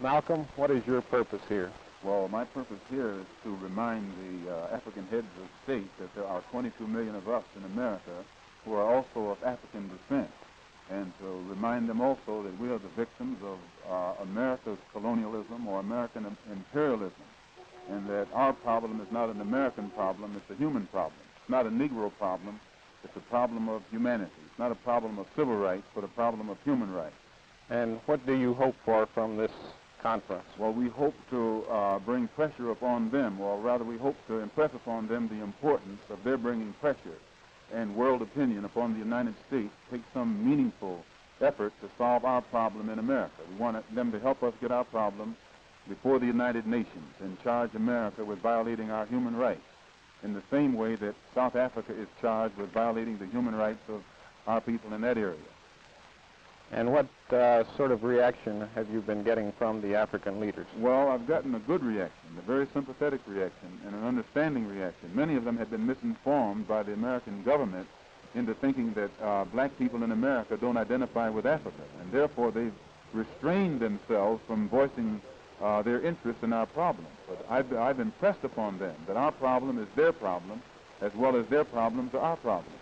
Malcolm, what is your purpose here? Well, my purpose here is to remind the uh, African heads of state that there are 22 million of us in America who are also of African descent, and to remind them also that we are the victims of uh, America's colonialism or American imperialism, and that our problem is not an American problem, it's a human problem. It's not a Negro problem, it's a problem of humanity. It's not a problem of civil rights, but a problem of human rights. And what do you hope for from this conference? Well, we hope to uh, bring pressure upon them, or rather we hope to impress upon them the importance of their bringing pressure and world opinion upon the United States take some meaningful effort to solve our problem in America. We want them to help us get our problem before the United Nations and charge America with violating our human rights in the same way that South Africa is charged with violating the human rights of our people in that area. And what uh, sort of reaction have you been getting from the African leaders? Well, I've gotten a good reaction, a very sympathetic reaction, and an understanding reaction. Many of them have been misinformed by the American government into thinking that uh, black people in America don't identify with Africa, and therefore they've restrained themselves from voicing uh, their interest in our problem. But I've, I've impressed upon them that our problem is their problem, as well as their problems are our problem.